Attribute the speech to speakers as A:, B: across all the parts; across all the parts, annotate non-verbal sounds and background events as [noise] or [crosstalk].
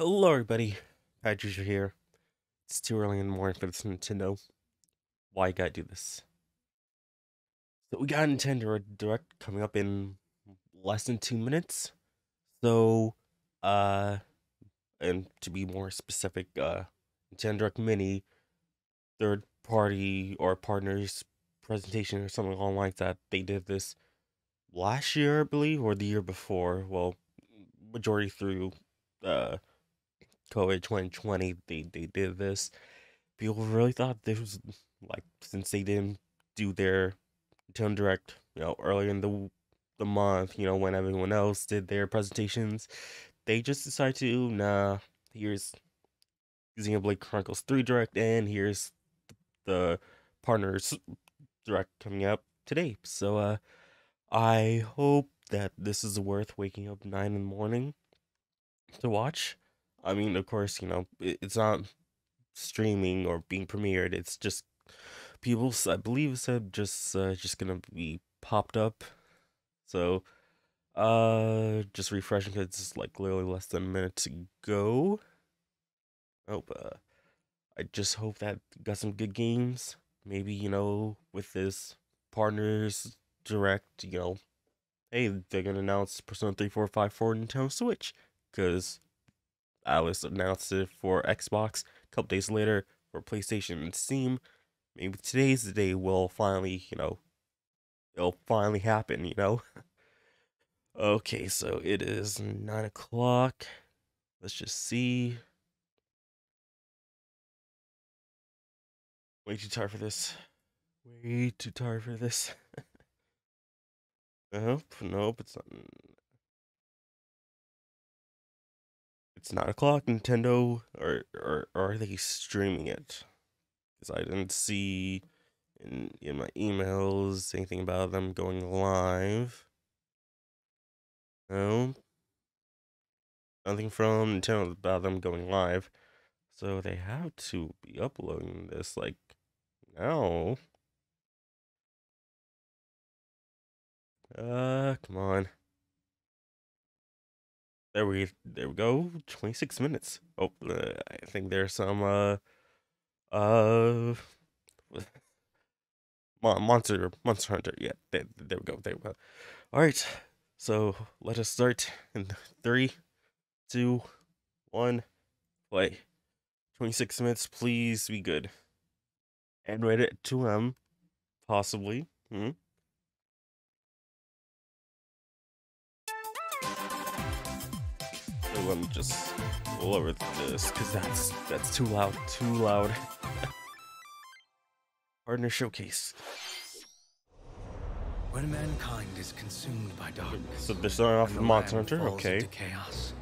A: Hello, everybody. Hydra here. It's too early in the morning for this Nintendo. Why you gotta do this? So we got Nintendo Direct coming up in less than two minutes. So, uh, and to be more specific, uh, Nintendo Direct Mini, third party or partners presentation or something along like that. They did this last year, I believe, or the year before. Well, majority through, uh COVID 2020, they, they did this. People really thought this was like, since they didn't do their Nintendo Direct, you know, earlier in the the month, you know, when everyone else did their presentations, they just decided to, nah, here's Xenoblade Chronicles 3 Direct, and here's the partners direct coming up today. So, uh, I hope that this is worth waking up 9 in the morning to watch. I mean, of course, you know, it's not streaming or being premiered. It's just people, I believe, said just uh, just gonna be popped up. So, uh, just refreshing because it's like literally less than a minute to go. Oh, uh, I just hope that got some good games. Maybe you know with this partners direct, you know, hey, they're gonna announce Persona three four five for Nintendo Switch because Atlus announced it for Xbox. A couple days later for PlayStation and Steam. Maybe today's the day will finally, you know, it'll finally happen, you know? [laughs] okay, so it is 9 o'clock. Let's just see. Way too tired for this. Way too tired for this. [laughs] nope, nope, it's not. It's nine o'clock. Nintendo, or or, or are they streaming it? Because I didn't see in in my emails anything about them going live. No, nothing from Nintendo about them going live. So they have to be uploading this like now. Uh, come on. There we there we go. 26 minutes. Oh, uh, I think there's some uh uh [laughs] monster monster hunter. Yeah, there, there we go. There we go. All right. So, let us start in three, two, one, play. 26 minutes, please be good. And rate it 2M, possibly. Hmm? Let me just lower this because that's that's too loud, too loud. [laughs] Partner showcase.
B: When mankind is consumed by darkness,
A: so they're starting off with Monster Hunter, okay.
B: Chaos,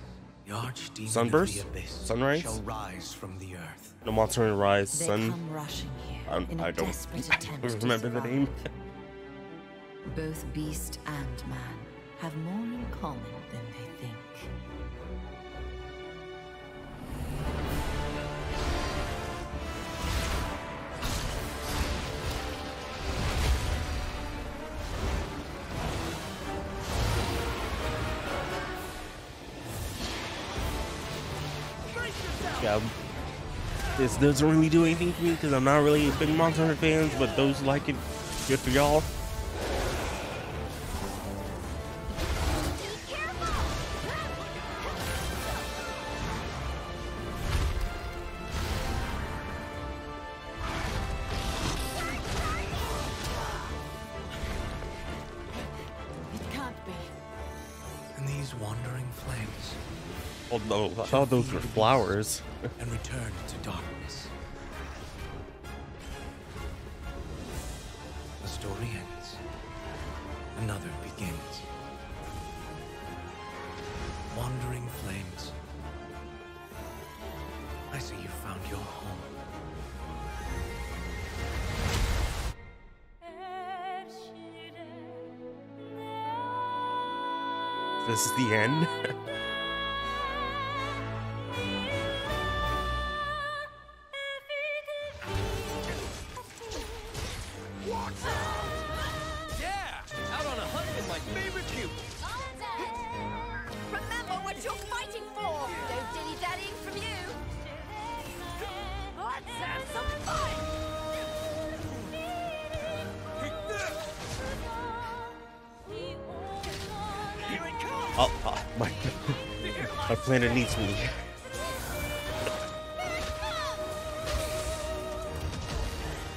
B: the archdemon
A: Sunburst,
B: of the abyss
A: sunrise,
B: shall rise from the earth.
A: No Monster Hunter Rise,
C: they
A: Sun.
C: Come rushing here in
A: I
C: a
A: don't, I don't [laughs] remember the name.
C: Both beast and man have more in common than they think.
A: This doesn't really do anything for me because I'm not really a big Monster fans, but those like it, good for y'all. Oh no, I thought those were flowers.
B: and return to darkness. The story ends. Another begins. Wandering flames. I see you found your home.
A: This is the end. [laughs]
D: Oh,
A: oh, oh, my, my planet needs me.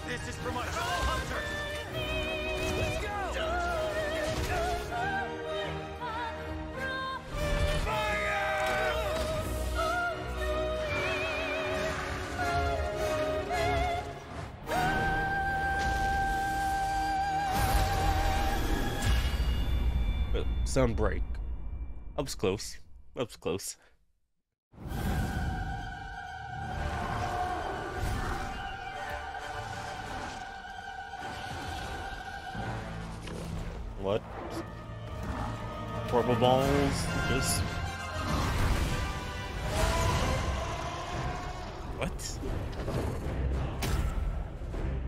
E: This is for my fellow hunter. Let's.
A: Sunbreak. Was close. That was close. What? Purple balls? Just. What?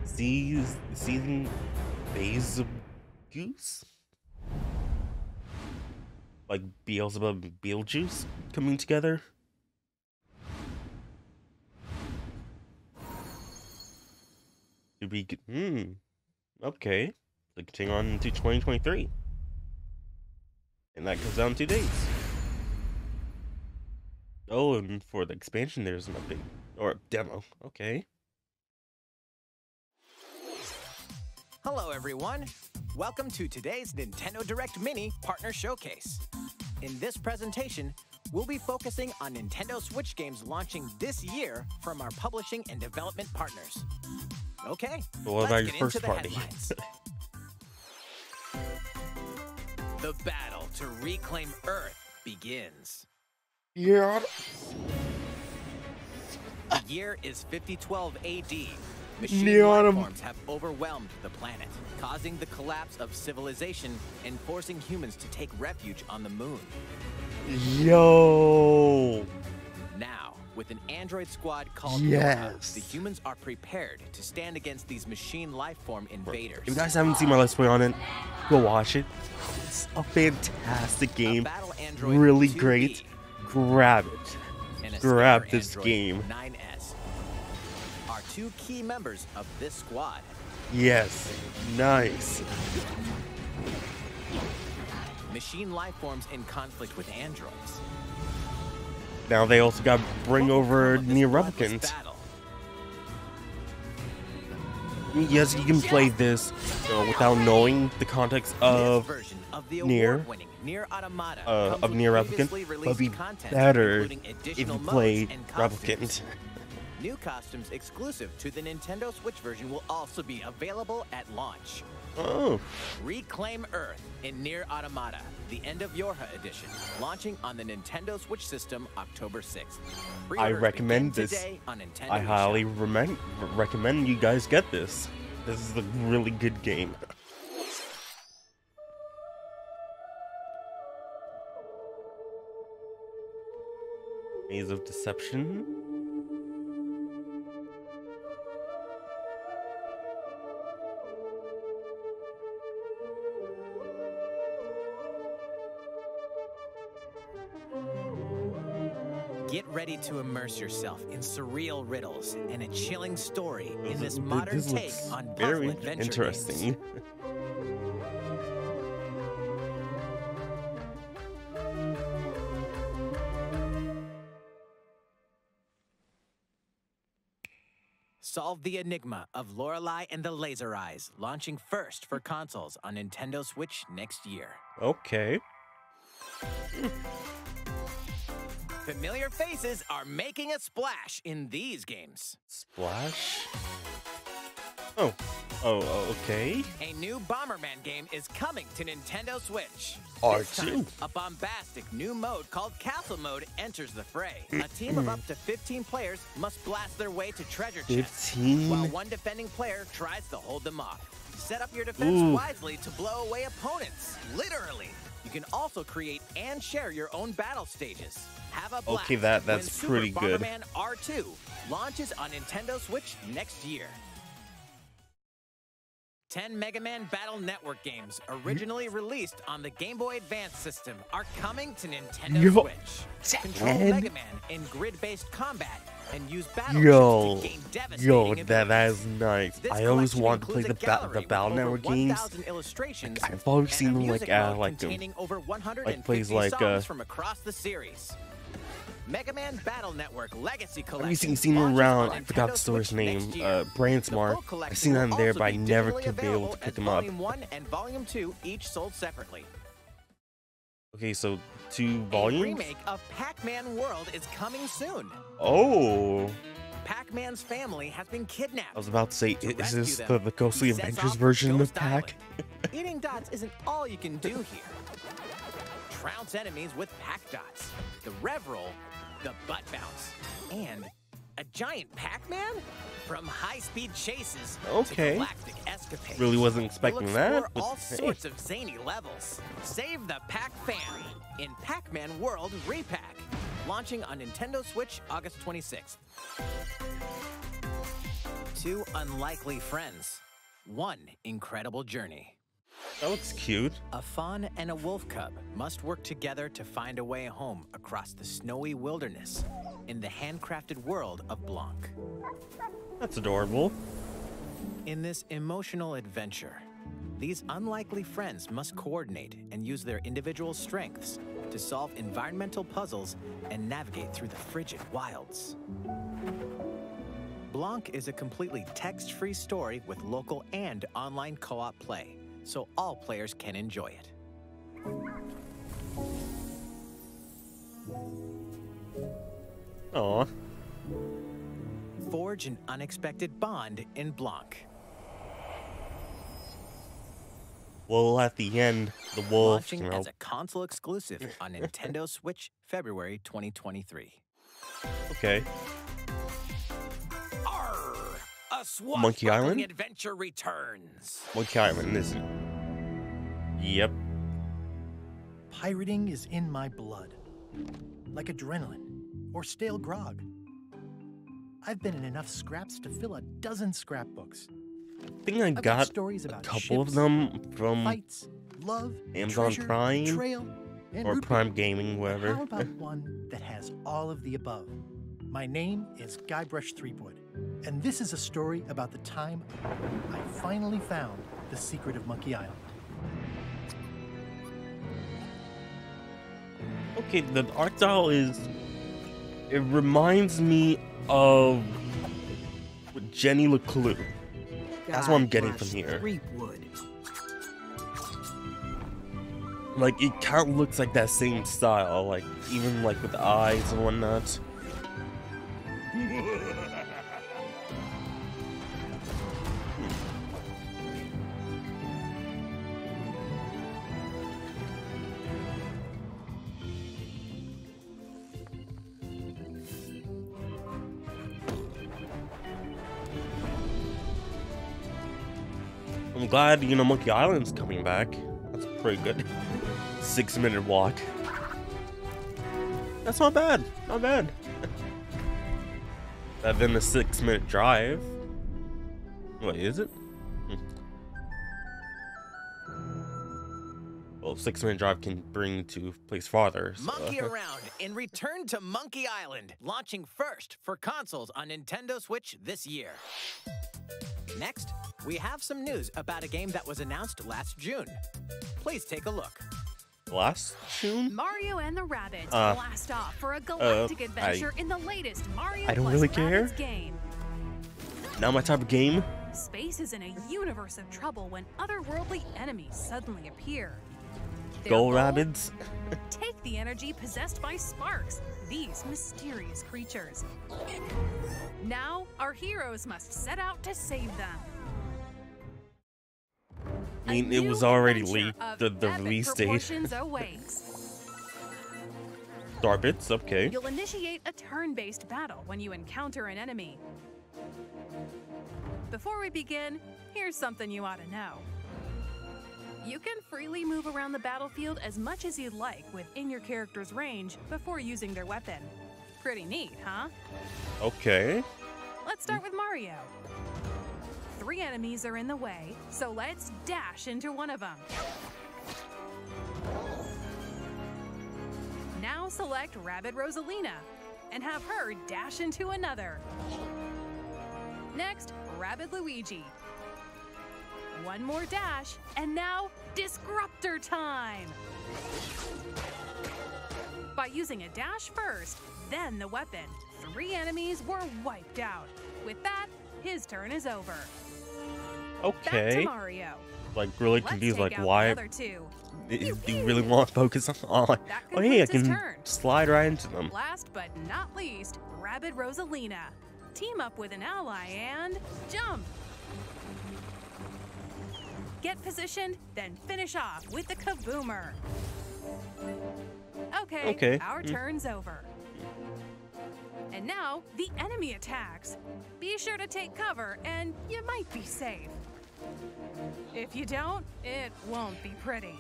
A: Seas. Season. Phase of Goose? Like Beelzebub and coming together. To be hmm okay. So continue on to 2023, and that comes down two days. Oh, and for the expansion, there's an update or a demo. Okay.
D: Hello, everyone. Welcome to today's Nintendo Direct Mini Partner Showcase. In this presentation, we'll be focusing on Nintendo Switch games launching this year from our publishing and development partners. Okay,
A: Well,
D: let's
A: about your
D: get
A: first
D: into the
A: party?
D: headlines. [laughs] the battle to reclaim Earth begins.
A: Yeah.
D: The year is 5012 AD. Machine
A: Neon-
D: life forms have overwhelmed the planet, causing the collapse of civilization and forcing humans to take refuge on the moon.
A: Yo.
D: Now, with an android squad called
A: Yes.
D: Nora, the humans are prepared to stand against these machine life form invaders.
A: If you guys haven't seen my let's play on it, go watch it. It's a fantastic
D: A
A: game.
D: android
A: Really
D: 2B
A: great. Grab it. Grab this game.
D: 9S are two key members of this squad.
A: Yes. Nice.
D: Machine life forms in conflict with androids.
A: Now they also got to bring over Nier
D: bloodless
A: Replicant.
D: battle?
A: Yes, you can play this uh, without knowing the context of
D: Nier version of the
A: Nier,
D: award-winning Nier Automata
A: uh, of Nier Replicant, but be better if you play. Replicant.
D: New costumes exclusive to the Nintendo Switch version will also be available at launch.
A: Oh,
D: Reclaim Earth in Nier Automata, the End of Yorha edition, launching on the Nintendo Switch system October 6th.
A: I recommend this.
D: today on Nintendo
A: I highly recommend recommend you guys get this. This is a really good game. Maze of Deception.
D: Get ready to immerse yourself in surreal riddles and a chilling story in this modern
A: this
D: take on puzzle
A: very
D: adventure
A: interesting.
D: games. [laughs] Solve the enigma of Lorelei and the Laser Eyes, launching first for consoles on Nintendo Switch next year.
A: Okay.
D: Familiar faces are making a splash in these games.
A: Splash. Oh. Oh, oh, okay.
D: A new Bomberman game is coming to Nintendo Switch.
A: R2.
D: Time, a bombastic new mode called Castle Mode enters the fray. A team of up to 15 players must blast their way to treasure chests,
A: 15?
D: while one defending player tries to hold them off. Set up your defense
A: Ooh.
D: wisely to blow away opponents. Literally. You can also create and share your own battle stages. Have a blast
A: Okay, that-
D: when
A: that's
D: Super
A: pretty good.
D: Bomberman R2 launches on Nintendo Switch next year. 10 Mega Man Battle Network games, originally released on the Game Boy Advance system, are coming to Nintendo
A: Yo,
D: Switch. Control Mega Man in grid-based combat and use battle
A: Yo,
D: chips to gain
A: yo, that that is nice.
D: This
A: I always wanted to play the ba- the Battle Network games.
D: 1,000 illustrations
A: I've always seen them like uh like
D: containing over 150
A: plays like, uh,
D: songs from across the series. Mega Man Battle Network Legacy Collection.
A: I've seen seen them around. I forgot the store's name. Uh, Brain Smart. I've seen them there, but I never could be able to pick them up.
D: Volume 1 and Volume 2 each sold separately.
A: Okay, so two
D: A
A: volumes.
D: remake of Pac-Man World is coming soon.
A: Oh,
D: Pac-Man's family has been kidnapped.
A: I was about to say,
D: To
A: is this
D: them,
A: the, the Ghostly Adventures version
D: Ghost
A: of Pac?
D: Eating dots isn't all you can do here. Trounce enemies with Pac dots, the rev roll, the butt bounce, and a giant Pac-Man? From high-speed chases
A: Okay.
D: to galactic escapades.
A: Really wasn't expecting that. but
D: all
A: hey.
D: sorts of zany levels. Save the Pac Fan in Pac-Man World Re-PAC, launching on Nintendo Switch August 26th. Two unlikely friends, one incredible journey.
A: That looks cute.
D: A fawn and a wolf cub must work together to find a way home across the snowy wilderness in the handcrafted world of Blanc.
A: That's adorable.
D: In this emotional adventure, these unlikely friends must coordinate and use their individual strengths to solve environmental puzzles and navigate through the frigid wilds. Blanc is a completely text free story with local and online co op play, so all players can enjoy it.
A: Aw.
D: Forge an unexpected bond in Blanc.
A: Well, at the end, the wolf,
D: launching
A: you know,
D: as a console exclusive on Nintendo Switch February 2023.
A: okay.
D: Arr! A
A: Monkey
D: swashbuckling
A: Island?
D: adventure returns.
A: Monkey Island, isn't? Yep.
F: Pirating is in my blood, like adrenaline or stale grog. I've been in enough scraps to fill a dozen scrapbooks.
A: I think I
F: I've got
A: got
F: stories
A: a
F: about
A: couple of them from
F: Fights, love,
A: Amazon
F: treasure,
A: Prime
F: trail, and
A: or
F: root.
A: Prime Gaming,
F: But
A: whatever.
F: How about [laughs] one that has all of the above? My name is Guybrush Threepwood, and this is a story about the time I finally found the secret of Monkey Island.
A: Okay, the art style is. It reminds me of Jenny LeClue. That's what I'm getting from here.
C: Threepwood.
A: Like it kind of looks like that same style, like even like with the eyes and whatnot. I'm glad you know Monkey Island's coming back. That's pretty good. [laughs] Six minute walk. That's not bad. Not bad. [laughs] Better than a six minute drive. Wait, is it? Hmm. Well, six minute drive can bring to place farther. So.
D: Monkey [laughs] Around in Return to Monkey Island, launching first for consoles on Nintendo Switch this year. Next, we have some news about a game that was announced last June. Please take a look.
A: Last tune?
G: Mario and the Rabbids
A: Uh,
G: blast off for a galactic
A: I-
G: adventure in the latest Mario
A: I don't
G: plus
A: really care.
G: Game.
A: Not my type of game.
G: Space is in a universe of trouble when otherworldly enemies suddenly appear. Their
A: Go
G: goal?
A: rabbits. [laughs]
G: Take the energy possessed by Sparks, these mysterious creatures. Now, our heroes must set out to save them.
A: I mean, it was already leaked, the, the release date. [laughs] Starbits, okay.
G: You'll initiate a turn-based battle when you encounter an enemy. Before we begin, here's something you ought to know. You can freely move around the battlefield as much as you'd like within your character's range before using their weapon. Pretty neat, huh?
A: Okay.
G: Let's start with Mario. three enemies are in the way, so let's dash into one of them. Now select Rabbid Rosalina and have her dash into another. Next, Rabbid Luigi. One more dash, and now Disruptor time! By using a dash first, then the weapon, three enemies were wiped out. With that, his turn is over. Okay. Back to Mario.
A: Like really
G: Let's
A: confused. Like why? Do you you really want to focus on? Oh, [laughs] like, oh hey, I can
G: turn.
A: slide right into them.
G: Last but not least, Rabbid Rosalina. Team up with an ally and jump. Get positioned, then finish off with the kaboomer. Okay,
A: Okay,
G: our
A: mm.
G: turn's over. And now the enemy attacks. Be sure to take cover and you might be safe. If you don't, it won't be pretty.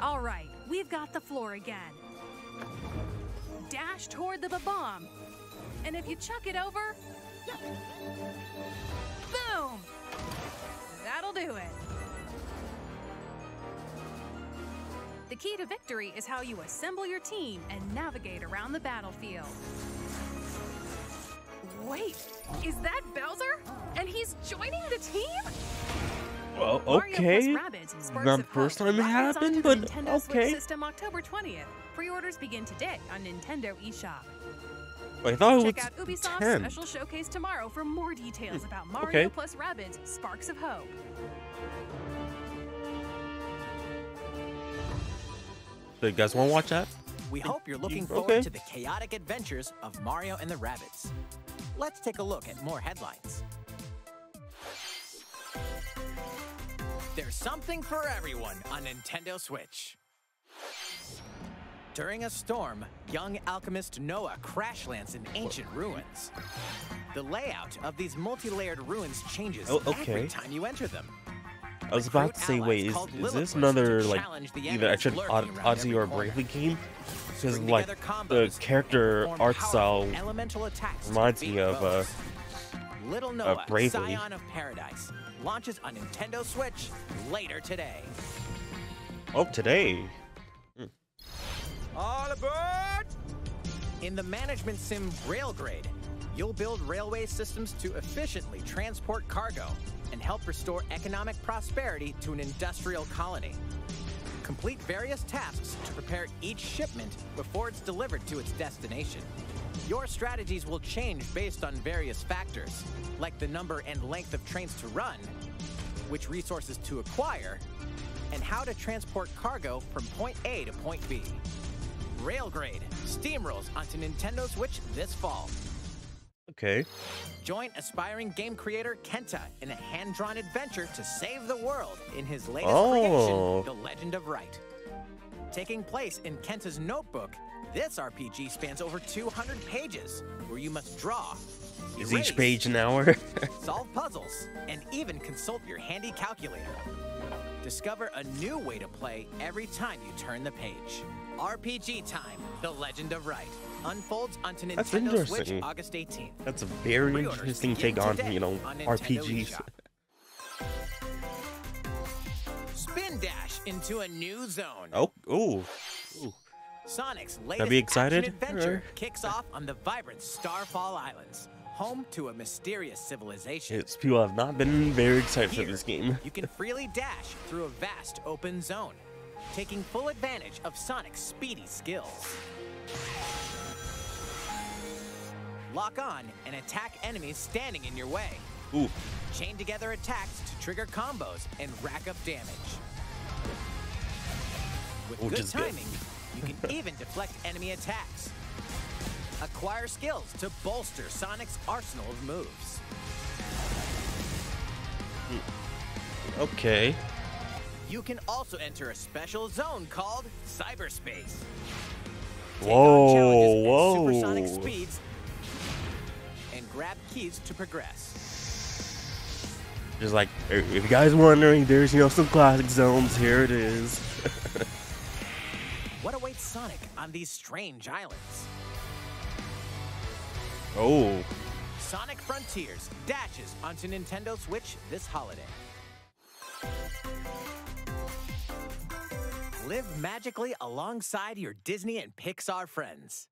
G: All right, we've got the floor again. Dash toward the bomb. And if you chuck it over, boom! That'll do it. The key to victory is how you assemble your team and navigate around the battlefield. Wait, is that Bowser? And he's joining the team?
A: Well, okay.
G: Rabbids,
A: Not the first time it happened, but
G: Nintendo Switch
A: okay.
G: system October 20th. Pre-orders begin today on Nintendo eShop.
A: I thought it was
G: Check out Ubisoft's
A: 10.
G: special showcase tomorrow for more details about Mario
A: okay.
G: plus Rabbids Sparks of Hope.
A: So you guys want to watch that?
D: We hope you're looking
A: okay.
D: forward to the chaotic adventures of Mario and the Rabbids. Let's take a look at more headlines. There's something for everyone on Nintendo Switch. During a storm, young alchemist Noah crash lands in ancient ruins. The layout of these multi-layered ruins changes
A: Oh,
D: every time you enter them.
A: I was about to say, wait, is, is this another like either Od- Odyssey or. Bravely game? Because like the character art style
D: elemental attacks
A: reminds me of, uh.
D: Little Noah,
A: Bravely.
D: Scion of Paradise, launches on Nintendo Switch later today.
A: oh today.
D: All aboard! In the management sim Railgrade, you'll build railway systems to efficiently transport cargo and help restore economic prosperity to an industrial colony. Complete various tasks to prepare each shipment before it's delivered to its destination. Your strategies will change based on various factors, like the number and length of trains to run, which resources to acquire, and how to transport cargo from point A to point B. Railgrade steamrolls onto Nintendo Switch this fall.
A: Okay.
D: Join aspiring game creator Kenta in a hand-drawn adventure to save the world in his latest
A: Oh.
D: creation, The Legend of Wright. Taking place in Kenta's notebook, this RPG spans over 200 pages, where you must draw,
A: Is
D: erase,
A: each page an hour? [laughs]
D: solve puzzles, and even consult your handy calculator. Discover a new way to play every time you turn the page. RPG Time, The Legend of Wright, unfolds onto
A: That's
D: Nintendo Switch. August 18th.
A: That's a very interesting take on you know
D: on
A: RPGs.
D: Spin dash into a new zone.
A: Oh, ooh, ooh.
D: Sonic's latest
A: be excited,
D: adventure kicks off on the vibrant Starfall Islands, home to a mysterious civilization.
A: It's people have not been very excited for this game.
D: you can freely dash through a vast open zone, taking full advantage of Sonic's speedy skills. Lock on and attack enemies standing in your way.
A: Ooh,
D: Chain together attacks to trigger combos and rack up damage. With
A: Which
D: good
A: is good.
D: timing, you can even deflect enemy attacks. Acquire skills to bolster Sonic's arsenal of moves. Hmm.
A: okay.
D: You can also enter a special zone called cyberspace. Take
A: Whoa, whoa.
D: supersonic speeds and grab keys to progress.
A: Just like, if you guys wondering, there's you know some classic zones. Here it is. [laughs]
D: What awaits Sonic on these strange islands?
A: Oh,
D: Sonic Frontiers dashes onto Nintendo Switch this holiday. Live magically alongside your Disney and Pixar friends.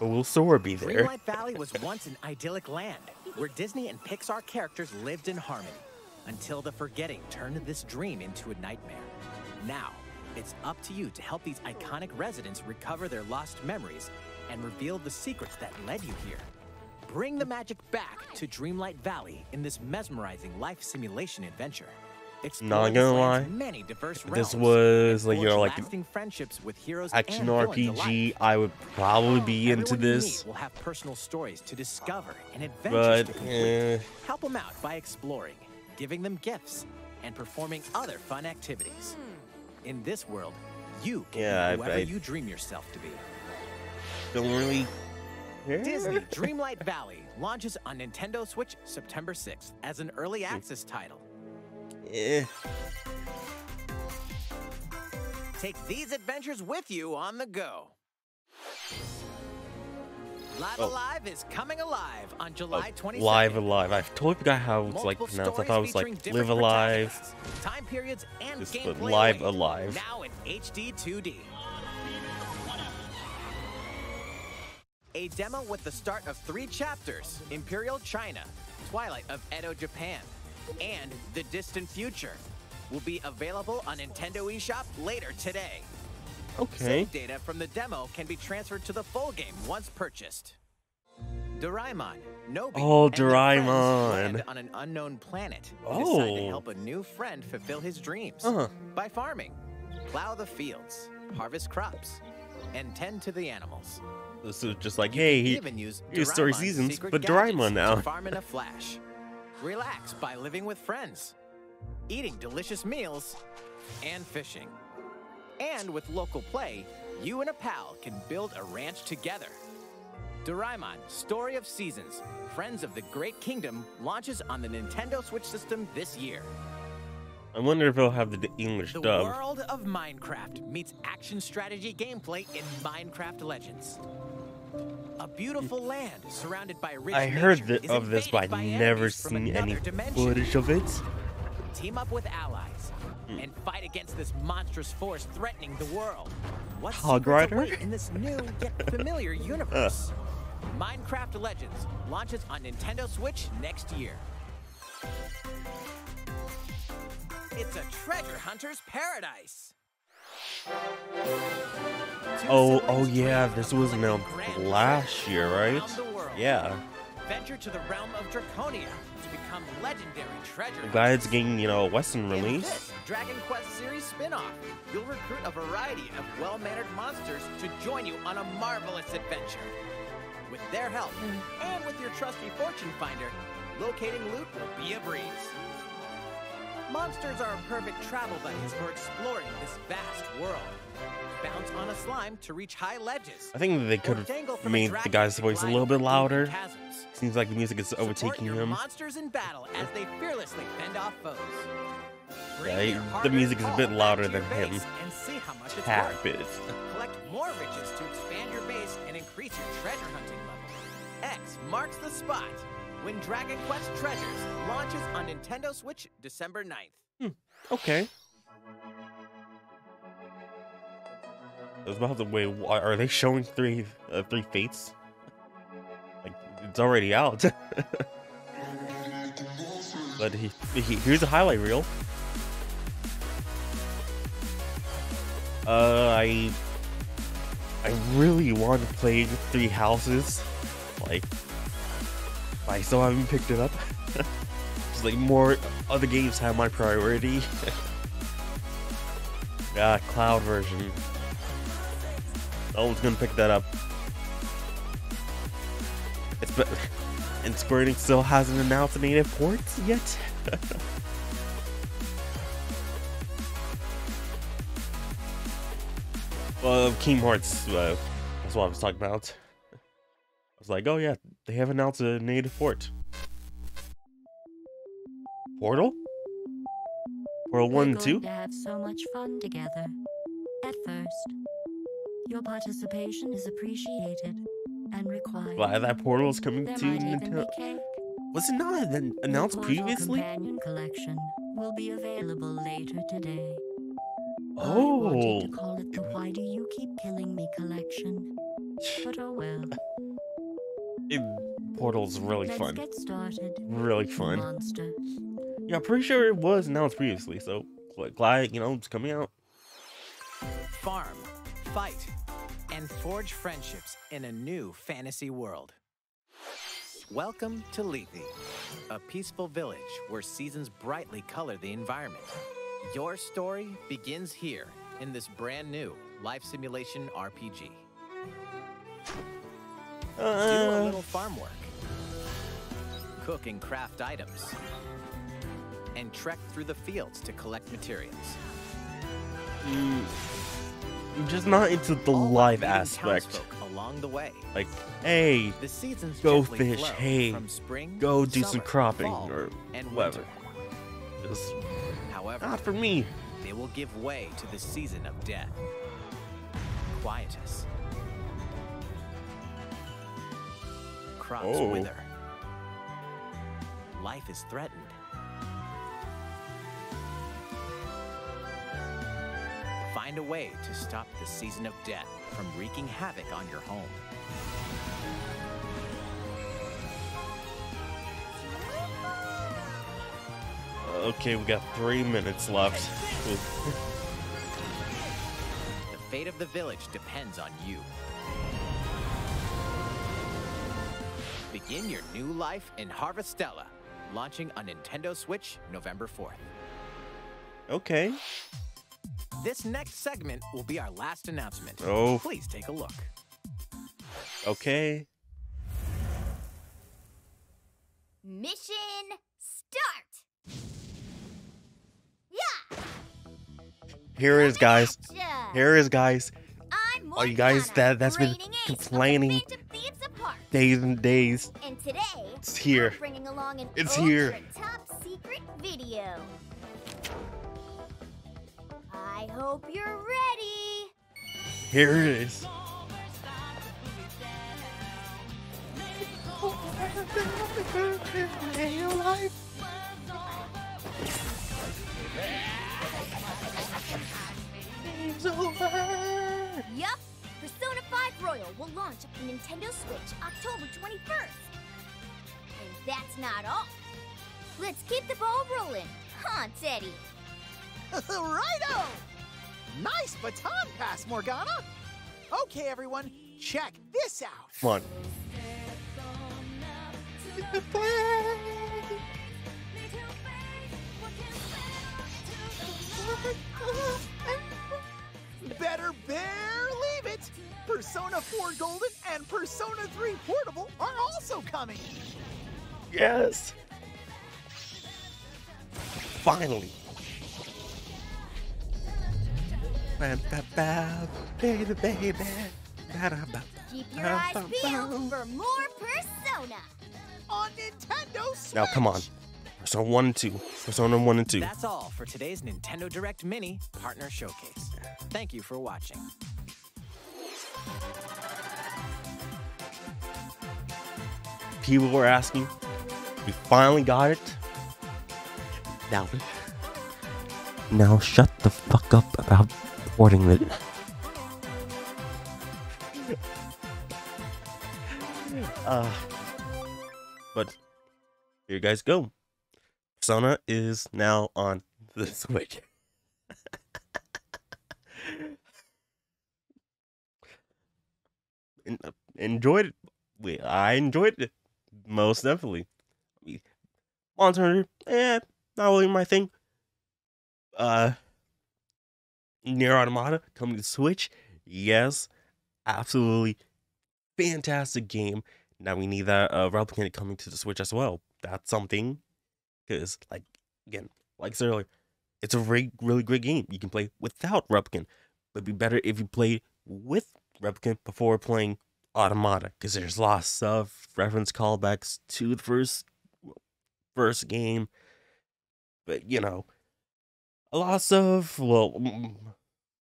A: But will Sora be there?
D: Dreamlight Valley was once an idyllic land where Disney and Pixar characters lived in harmony until the forgetting turned this dream into a nightmare. Now, it's up to you to help these iconic residents recover their lost memories and reveal the secrets that led you here. Bring the magic back to Dreamlight Valley in this mesmerizing life simulation adventure. Explore
A: Not gonna lie,
D: many diverse
A: if this was, like, you know, like,
D: lasting friendships with heroes
A: Action
D: and villains alike.
A: RPG, I would probably be into
D: Everyone you
A: this.
D: meet will have personal stories to discover and adventures
A: But,
D: to complete.
A: eh.
D: Help them out by exploring, giving them gifts, and performing other fun activities. In this world, you can
A: Yeah,
D: be whoever
A: I-
D: you dream yourself to be.
A: Don't really.
D: Disney Dreamlight Valley launches on Nintendo Switch September 6th as an early access title.
A: Eh.
D: Take these adventures with you on the go. Live
A: Oh.
D: Alive is coming alive on
A: Oh,
D: July 22nd.
A: Live Alive. I totally forgot how it's like pronounced. I thought it was like Live Alive.
D: Time periods and
A: Just
D: gameplay
A: Live. Alive.
D: Now in HD 2D. A demo with the start of three chapters: Imperial China, Twilight of Edo Japan, and The Distant Future will be available on Nintendo eShop later today.
A: Okay.
D: Save data from the demo can be transferred to the full game once purchased. Doraemon, Nobi,
A: Oh, Doraemon.
D: land on an unknown planet and decide to
A: Oh.
D: help a new friend fulfill his dreams
A: Huh.
D: by farming, plow the fields, harvest crops, and tend to the animals.
A: This is just like, hey, he, here's story seasons, but Doraemon now.
D: Farm in a [laughs] flash. Relax by living with friends, eating delicious meals, and fishing. And with local play, you and a pal can build a ranch together. Doraemon Story of Seasons Friends of the Great Kingdom launches on the Nintendo Switch system this year.
A: I wonder if it'll have the English
D: The
A: dub.
D: world of Minecraft meets action strategy gameplay in Minecraft Legends. A beautiful land surrounded by rich
A: I heard th- of this, but
D: invaded by
A: I never seen any
D: dimension.
A: footage of it.
D: Team up with allies
A: Hmm.
D: and fight against this monstrous force threatening the world. What
A: Hog Rider?
D: in this new yet [laughs] familiar universe? Minecraft Legends launches on Nintendo Switch next year. It's a treasure hunter's paradise. Two
A: Oh,
D: siblings
A: oh yeah, this was
D: building
A: announced last year, right?
D: around the world.
A: Yeah.
D: Venture to the realm of Draconia to become legendary treasure
A: I'm glad it's getting, you know, a Western release.
D: this Dragon Quest series spin-off, you'll recruit a variety of well-mannered monsters to join you on a marvelous adventure. With their help, hmm. and with your trusty fortune finder, locating loot will be a breeze. Monsters are perfect travel buddies for exploring this vast world. Bounce on a slime to reach high ledges.
A: I think they could have made the guy's voice is
D: a
A: little bit louder. Seems like the music is overtaking him.
D: monsters in battle as they fearlessly fend off foes.
A: Yeah, he- the music is a bit louder than him.
D: And see how much it's
A: Tad bit.
D: Collect more riches to expand your base and increase your treasure hunting level. X marks the spot when Dragon Quest Treasures launches on Nintendo Switch December 9th. Hmm.
A: Okay. I was about to wait. Are they showing three uh, three fates? Like it's already out. [laughs] but he, he here's a highlight reel. Uh, I I really want to play Three Houses. Like, I still haven't picked it up. [laughs] Just like more other games have my priority. [laughs] yeah, cloud version. One's gonna pick that up. It's but and Square Enix still hasn't announced a native ports yet. [laughs] well, Kingdom Hearts. Uh, that's what I was talking about. I was like, oh yeah, they have announced a native port. Portal? Portal
H: We're
A: 1 and
H: going
A: 2?
H: to have so much fun together. At first, your participation is appreciated, and required.
A: Glad that Portal is coming
H: There
A: to
H: might even
A: Nintendo. Was it not an- announced
H: The
A: previously?
H: Companion collection will be available later today. I
A: Oh,
H: wanted to oh. call it the Why Do You Keep Killing Me collection. But oh well.
A: it, Portal's really
H: Let's
A: fun.
H: get started.
A: Really fun.
H: Monster.
A: Yeah, I'm pretty sure it was announced previously, so gl- glad you know it's coming out.
D: Farm, fight, and forge friendships in a new fantasy world. Welcome to Lethe, a peaceful village where seasons brightly color the environment. Your story begins here in this brand new life simulation RPG. Do a
A: Uh,
D: little farm work, cook and craft items, and trek through the fields to collect materials.
A: mm, I'm just not into the
D: All
A: live aspect.
D: along the way.
A: Like, hey,
D: The seasons
A: Go fish, hey,
D: from spring,
A: go do some cropping
D: fall,
A: or
D: and
A: whatever. Just
D: However,
A: not for me.
D: they will give way to the season of death. Quietus. Crops
A: Oh.
D: wither. Life is threatened. Find a way to stop the season of death from wreaking havoc on your home.
A: Okay, we got three minutes left.
D: The fate of the village depends on you. Begin your new life in Harvestella, launching on Nintendo Switch November 4th.
A: okay.
D: This next segment will be our last announcement.
A: Oh.
D: Please take a look.
A: Okay.
I: Mission start! Yeah!
A: Here it is, guys.
I: Gotcha.
A: Here it is, guys.
I: I'm
A: All you guys
I: Morgana,
A: that- that's been
I: ace
A: complaining
I: Phantom Thieves Apart.
A: Days and days.
I: And today,
A: It's here.
I: I'm bringing along an
A: It's
I: ultra
A: here.
I: top secret video. I hope you're ready.
A: Here it is.
I: Yup, Persona 5 Royal will launch on Nintendo Switch October 21st. And that's not all. Let's keep the ball rolling, huh, Teddy? [laughs]
J: Righto! Nice baton pass, Morgana. Okay, everyone, check this out.
A: Fun. [laughs]
J: Better believe it! Persona 4 Golden and Persona 3 Portable are also coming.
A: Yes. Finally. Ba, ba, ba, Baby, baby. Ba, da, ba.
I: Keep your eyes peeled for more Persona.
J: On Nintendo Switch.
A: Now, come on. Persona 1 and 2. Persona 1 and 2.
D: That's all for today's Nintendo Direct Mini Partner Showcase. Thank you for watching.
A: People were asking. We finally got it. Now, now shut the fuck up about porting it. [laughs] uh, but here you guys go. Persona is now on the [laughs] Switch. En- enjoyed it. We, I enjoyed it most definitely. I mean, Monster Hunter, eh, not really my thing. Uh, Nier Automata coming to Switch, yes, absolutely fantastic game. Now we need that uh, replicant coming to the Switch as well. That's something, because like again, like I said earlier, it's a really really great game. You can play without replicant, but it'd be better if you play with replicant before playing Automata, because there's lots of reference callbacks to the first first game. But you know, a lot of well, mm,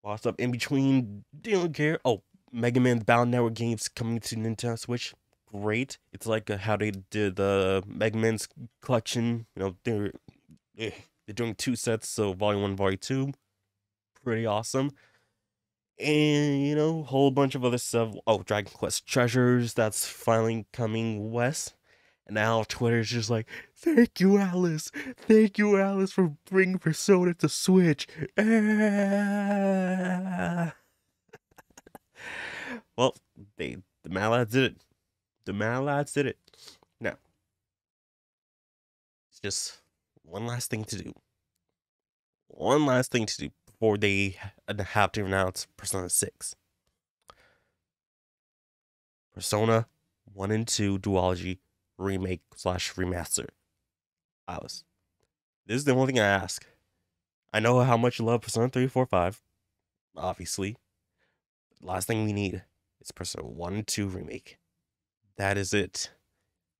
A: lots of in between. Didn't care. Oh, Mega Man Battle Network games coming to Nintendo Switch. Great. It's like how they did the Mega Man's collection. You know, they're eh, they're doing two sets, so Volume One, Volume Two. Pretty awesome. And you know, whole bunch of other stuff. Oh, Dragon Quest Treasures. That's finally coming west. And now Twitter's just like, thank you, Atlus. Thank you, Atlus, for bringing Persona to Switch. Ah. [laughs] well, they the Malads did it. The Malads did it. Now, it's just one last thing to do. One last thing to do before they have to announce Persona 6. Persona 1 and 2 duology remake slash remaster. Atlus. This is the only thing I ask. I know how much you love Persona 3, 4, 5, obviously. Last thing we need is Persona 1 and 2 remake. That is it.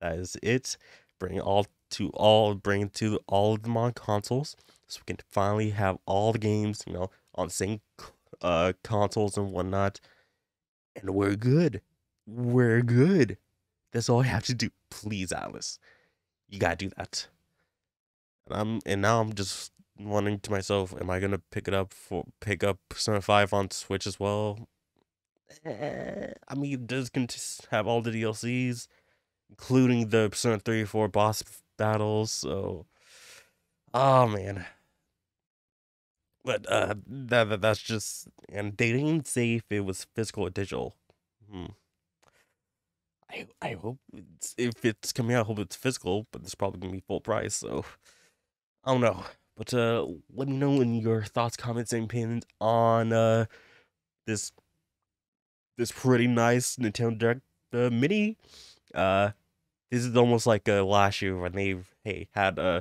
A: That is it. Bring all to all bring to all of them on consoles. So we can finally have all the games, you know, on the same uh consoles and whatnot. And we're good. We're good. That's all I have to do. Please, Atlus. You gotta do that. And I'm and now I'm just wondering to myself, am I gonna pick it up for pick up Persona 5 on Switch as well? Eh, I mean it does have all the DLCs, including the Persona 3 or 4 boss battles, so oh man. But uh that, that that's just and they didn't say if it was physical or digital. Hmm. I I hope it's, if it's coming out, I hope it's physical, but it's probably gonna be full price. So I don't know. But uh, let me know in your thoughts, comments, and opinions on uh this this pretty nice Nintendo Direct uh, Mini. Uh, this is almost like uh, last year when they hey had uh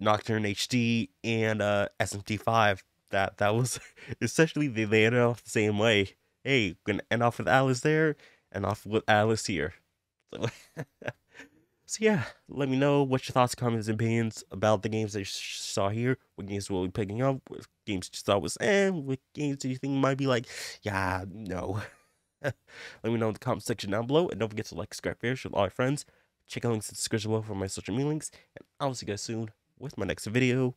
A: Nocturne HD and uh SMT5. That that was [laughs] essentially they, they ended off the same way. Hey, gonna end off with Atlus there and off with Atlus here. So, [laughs] so yeah, let me know what your thoughts, comments, and opinions about the games that you saw here. What games will be picking up? What games you thought was eh? What games do you think might be like, yeah, no. [laughs] let me know in the comment section down below. And don't forget to like, subscribe, share, with all your friends. Check out links in the description below for my social media links. And I'll see you guys soon with my next video.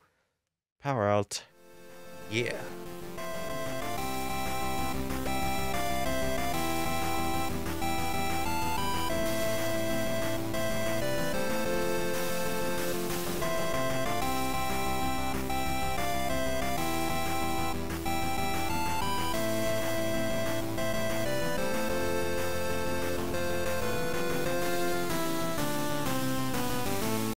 A: Power out. Yeah.